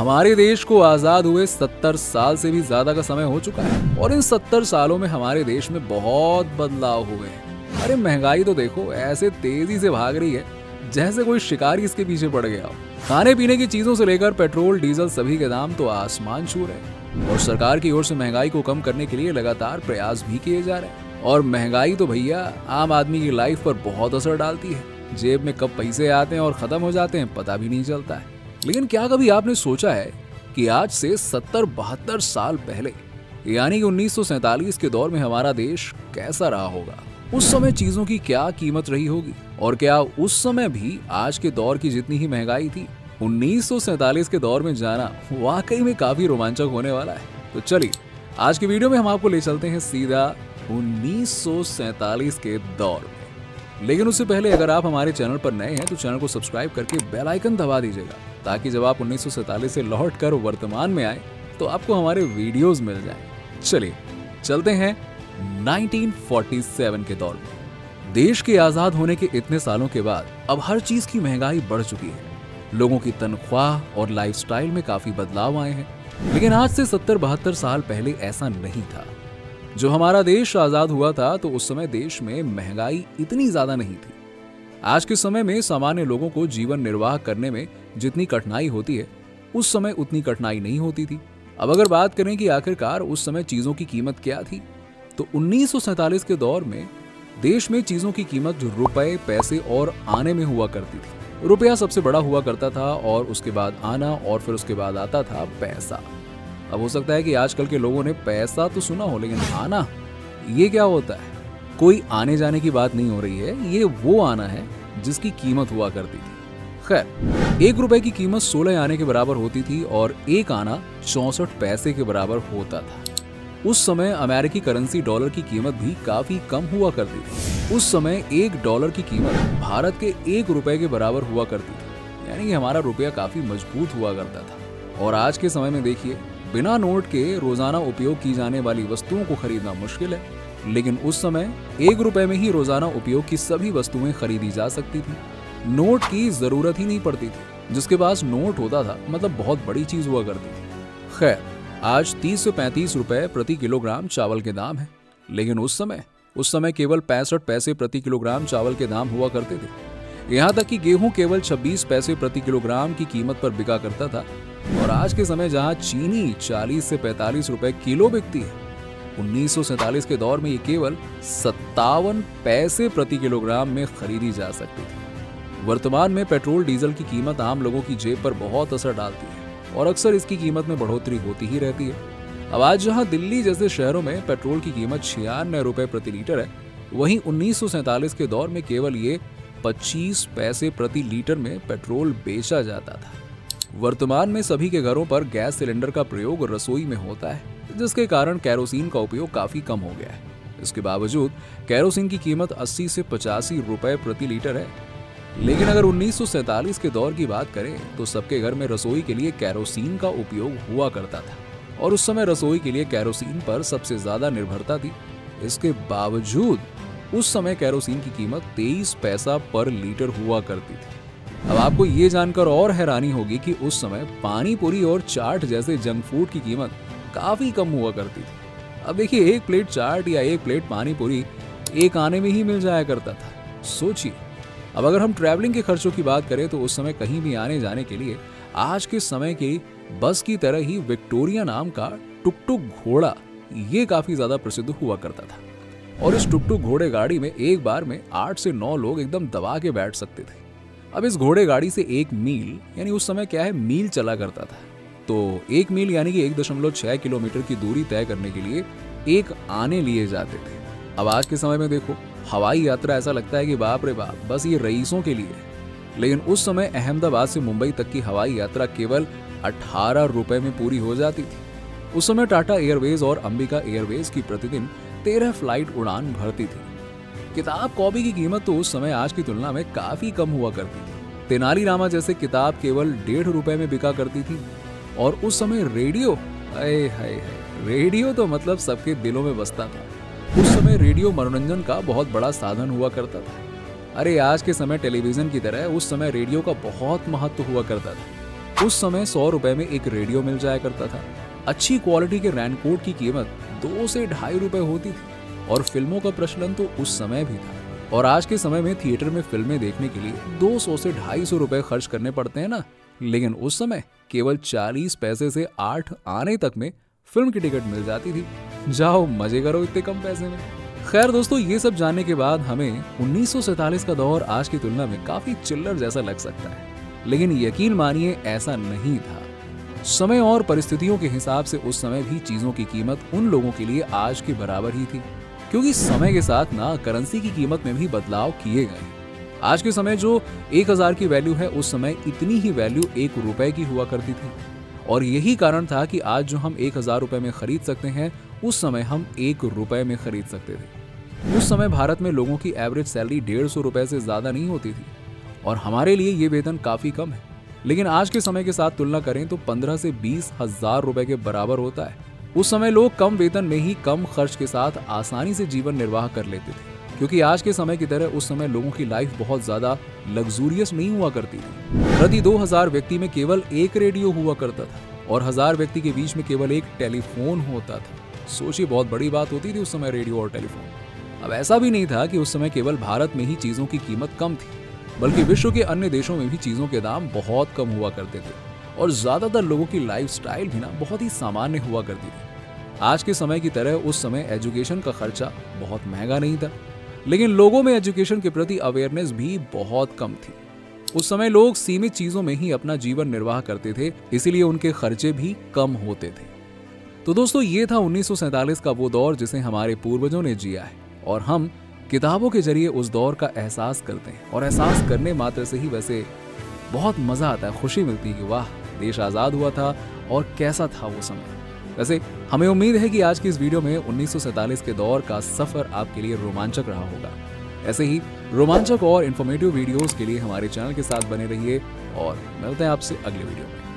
हमारे देश को आज़ाद हुए 70 साल से भी ज़्यादा का समय हो चुका है और इन 70 सालों में हमारे देश में बहुत बदलाव हुए हैं। अरे महँगाई तो देखो, ऐसे तेज़ी से भाग रही है, जैसे कोई शिकारी इसके पीछे पड़ गया हो। खाने पीने की चीज़ों से लेकर पेट्रोल, डीजल सभी के दाम तो आसमान छू रहे और सरकार की ओर से महँगाई को कम करने के लिए लगातार प्रयास भी किए जा रहे हैं। और महँगाई तो भैया आम आदमी की लाइफ पर बहुत असर डालती है। जेब में कब पैसे आते हैं और खत्म हो जाते हैं, पता भी नहीं चलता है। लेकिन क्या कभी आपने सोचा है कि आज से सत्तर बहत्तर साल पहले, यानी कि उन्नीस के दौर में हमारा देश कैसा रहा होगा? उस समय चीज़ों की क्या कीमत रही होगी? और क्या उस समय भी आज के दौर की जितनी ही महँगाई थी, उन्नीस के दौर में जाना वाकई में काफ़ी रोमांचक होने वाला है। तो चलिए, आज की वीडियो में हम आपको ले चलते हैं सीधा उन्नीस के दौर में। लेकिन उससे पहले अगर आप हमारे चैनल पर नए हैं तो चैनल को सब्सक्राइब करके बेल आइकन दबा दीजिएगा, ताकि जब आप उन्नीस से लौट कर वर्तमान में आए तो आपको हमारे वीडियोस मिल जाए। चलिए, चलते हैं 1947 के दौर में। देश के आज़ाद होने के इतने सालों के बाद अब हर चीज़ की महँगाई बढ़ चुकी है। लोगों की तनख्वाह और लाइफस्टाइल में काफ़ी बदलाव आए हैं, लेकिन आज से सत्तर बहत्तर साल पहले ऐसा नहीं था। जो हमारा देश आज़ाद हुआ था तो उस समय देश में महँगाई इतनी ज़्यादा नहीं थी। आज के समय में सामान्य लोगों को जीवन निर्वाह करने में जितनी कठिनाई होती है, उस समय उतनी कठिनाई नहीं होती थी। अब अगर बात करें कि आखिरकार उस समय चीज़ों की कीमत क्या थी तो उन्नीस के दौर में देश में चीज़ों की कीमत रुपए, पैसे और आने में हुआ करती थी। रुपया सबसे बड़ा हुआ करता था और उसके बाद आना और फिर उसके बाद आता था पैसा। अब हो सकता है कि आजकल के लोगों ने पैसा तो सुना हो, लेकिन आना, ये क्या होता है? कोई आने जाने की बात नहीं हो रही है, ये वो आना है जिसकी कीमत हुआ करती थी। खैर, एक रुपए की कीमत सोलह आने के बराबर होती थी और एक आना चौसठ पैसे के बराबर होता था। उस समय अमेरिकी करेंसी डॉलर की कीमत भी काफ़ी कम हुआ करती थी। उस समय एक डॉलर की कीमत भारत के एक रुपए के बराबर हुआ करती थी। यानी कि हमारा रुपया काफ़ी मज़बूत हुआ करता था। और आज के समय में देखिए बिना नोट के रोज़ाना उपयोग की जाने वाली वस्तुओं को खरीदना मुश्किल है, लेकिन उस समय एक रुपए में ही रोज़ाना उपयोग की सभी वस्तुएँ खरीदी जा सकती थी। नोट की ज़रूरत ही नहीं पड़ती थी, जिसके पास नोट होता था मतलब बहुत बड़ी चीज़ हुआ करती थी। खैर, आज 30 से 35 रुपए प्रति किलोग्राम चावल के दाम है, लेकिन उस समय उस समय केवल पैंसठ पैसे प्रति किलोग्राम चावल के दाम हुआ करते थे। यहाँ तक कि गेहूँ केवल 26 पैसे प्रति किलोग्राम की कीमत पर बिका करता था और आज के समय जहाँ चीनी 40 से 45 रुपए किलो बिकती है, उन्नीस के दौर में ये केवल सत्तावन पैसे प्रति किलोग्राम में खरीदी जा सकती थी। वर्तमान में पेट्रोल डीजल की कीमत आम लोगों की जेब पर बहुत असर डालती है और अक्सर इसकी कीमत में बढ़ोतरी होती ही रहती है। अब आज जहाँ दिल्ली जैसे शहरों में पेट्रोल की कीमत छियानवे रुपए प्रति लीटर है, वहीं उन्नीस के दौर में केवल ये 25 पैसे प्रति लीटर में पेट्रोल बेचा जाता था। वर्तमान में सभी के घरों पर गैस सिलेंडर का प्रयोग रसोई में होता है, जिसके कारण कैरोसिन का उपयोग काफ़ी कम हो गया है। इसके बावजूद, कैरोसिन की कीमत 80 से पचासी रुपए प्रति लीटर है। लेकिन अगर उन्नीस के दौर की बात करें तो सबके घर में रसोई के लिए कैरोसिन का उपयोग हुआ करता था, और उस समय रसोई के लिए कैरोसिन पर सबसे ज़्यादा निर्भरता थी। इसके बावजूद, उस समय कैरोसिन की कीमत 23 पैसा पर लीटर हुआ करती थी। अब आपको ये जानकर और हैरानी होगी कि उस समय पानी पूरी और चाट जैसे जंक फ़ूड की कीमत काफ़ी कम हुआ करती थी। अब देखिए, एक प्लेट चाट या एक प्लेट पानी पूरी एक आने में ही मिल जाया करता था। सोचिए। अब अगर हम ट्रैवलिंग के खर्चों की बात करें तो उस समय कहीं भी आने जाने के लिए आज के समय की बस की तरह ही विक्टोरिया नाम का टुक टुक घोड़ा ये काफ़ी ज़्यादा प्रसिद्ध हुआ करता था। और इस टुक टुक घोड़े गाड़ी में एक बार में आठ से नौ लोग एकदम दबा के बैठ सकते थे। अब इस घोड़े गाड़ी से एक मील, यानी उस समय क्या है, मील चला करता था। तो एक मील यानी कि एक दशमलव छह किलोमीटर की दूरी तय करने के लिए एक आने लिए जाते थे। अब आज के समय में देखो, हवाई यात्रा ऐसा लगता है कि बाप रे बाप, बस ये रईसों के लिए। लेकिन उस समय अहमदाबाद से मुंबई तक की हवाई यात्रा केवल अठारह रुपए में पूरी हो जाती थी। उस समय टाटा एयरवेज और अंबिका एयरवेज की प्रतिदिन तेरह फ़्लाइट उड़ान भरती थी। किताब कॉपी की कीमत तो उस समय आज की तुलना में काफ़ी कम हुआ करती थी। तेनाली रामा जैसे किताब केवल डेढ़ रुपए में बिका करती थी। और उस समय रेडियो अरे हाय, रेडियो तो मतलब सबके दिलों में बसता था। उस समय रेडियो मनोरंजन का बहुत बड़ा साधन हुआ करता था। अरे, आज के समय टेलीविज़न की तरह उस समय रेडियो का बहुत महत्व हुआ करता था। उस समय सौ रुपए में एक रेडियो मिल जाया करता था। अच्छी क्वालिटी के रैनकोट की कीमत दो से ढाई रुपए होती थी। और फ़िल्मों का प्रचलन तो उस समय भी था। और आज के समय में थिएटर में फ़िल्में देखने के लिए 200 से ढाई सौ रुपए खर्च करने पड़ते हैं ना? लेकिन उस समय केवल 40 पैसे से आठ आने तक में फ़िल्म की टिकट मिल जाती थी। जाओ, मज़े करो इतने कम पैसे में। खैर दोस्तों, ये सब जानने के बाद हमें उन्नीस का दौर आज की तुलना में काफ़ी चिल्लर जैसा लग सकता है। लेकिन यकीन मानिए, ऐसा नहीं था। समय और परिस्थितियों के हिसाब से उस समय भी चीज़ों की कीमत उन लोगों के लिए आज के बराबर ही थी। क्योंकि समय के साथ ना करेंसी की कीमत में भी बदलाव किए गए आज के समय जो एक हज़ार की वैल्यू है, उस समय इतनी ही वैल्यू एक रुपए की हुआ करती थी। और यही कारण था कि आज जो हम एक हज़ार रुपए में खरीद सकते हैं, उस समय हम एक रुपए में खरीद सकते थे। उस समय भारत में लोगों की एवरेज सैलरी डेढ़ सौ रुपए से ज़्यादा नहीं होती थी। और हमारे लिए ये वेतन काफ़ी कम है। लेकिन आज के समय के साथ तुलना करें तो पंद्रह से बीस हज़ार रुपए के बराबर होता है। उस समय लोग कम वेतन में ही कम खर्च के साथ आसानी से जीवन निर्वाह कर लेते थे, क्योंकि आज के समय की तरह उस समय लोगों की लाइफ बहुत ज़्यादा लग्जूरियस नहीं हुआ करती थी। प्रति 2000 व्यक्ति में केवल एक रेडियो हुआ करता था, और हज़ार व्यक्ति के बीच में केवल एक टेलीफोन होता था। सोचिए, बहुत बड़ी बात होती थी उस समय रेडियो और टेलीफोन अब ऐसा भी नहीं था कि उस समय केवल भारत में ही चीज़ों की कीमत कम थी, बल्कि विश्व के अन्य देशों में भी चीज़ों के दाम बहुत कम हुआ करते थे। और ज़्यादातर लोगों की लाइफस्टाइल भी ना बहुत ही सामान्य हुआ करती थी। आज के समय की तरह उस समय एजुकेशन का खर्चा बहुत महँगा नहीं था, लेकिन लोगों में एजुकेशन के प्रति अवेयरनेस भी बहुत कम थी। उस समय लोग सीमित चीज़ों में ही अपना जीवन निर्वाह करते थे, इसीलिए उनके खर्चे भी कम होते थे। तो दोस्तों, ये था उन्नीस सौ सैंतालीस का वो दौर जिसे हमारे पूर्वजों ने जिया है, और हम किताबों के ज़रिए उस दौर का एहसास करते हैं, और एहसास करने मात्र से ही वैसे बहुत मज़ा आता है, खुशी मिलती है कि वाह देश आज़ाद हुआ था और कैसा था वो समय। वैसे, हमें उम्मीद है कि आज की इस वीडियो में उन्नीस के दौर का सफ़र आपके लिए रोमांचक रहा होगा। ऐसे ही, रोमांचक और इन्फॉर्मेटिव वीडियोस के लिए हमारे चैनल के साथ बने रहिए और मिलते हैं आपसे अगले वीडियो में।